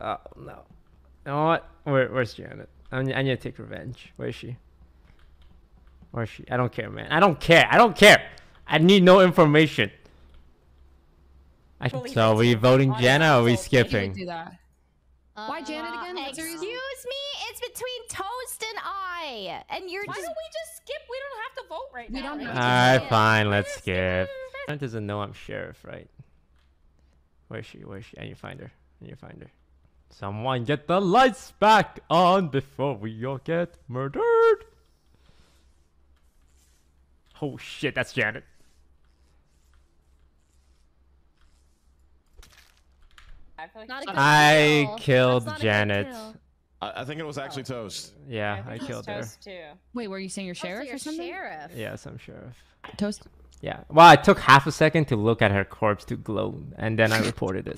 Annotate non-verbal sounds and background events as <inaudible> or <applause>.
Oh no. You know what? Where, where's Janet? I need, I need to take revenge. Where is she? Where is she? I don't care, man. I don't care. I don't care. I need no information. I, so it. we voting On Jenna or are we Apple, skipping? do that. Why Janet Uh, again? What's? Excuse me, it's between Toast and I, and you're Why just. don't we just skip? We don't have to vote right We now. don't right? Alright, fine. Let's Let's skip. skip. Janet doesn't know I'm sheriff, right? Where is she? Where is she? I need to find her. I need to find her. Someone get the lights back on before we all get murdered. Oh shit, that's Janet. I like Not a good I kill. killed That's not a good Janet. kill. I, I think it was actually oh. Toast. Yeah, I think it's killed her. Toast too. Wait, were you saying you're Oh, so sheriff you're or something? Sheriff. Yes, I'm sheriff. Toast. Yeah. Well, I took half a second to look at her corpse to glow, and then I <laughs> reported it.